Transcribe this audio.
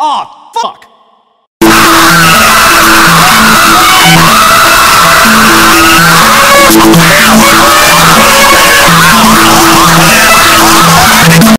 啊，fuck。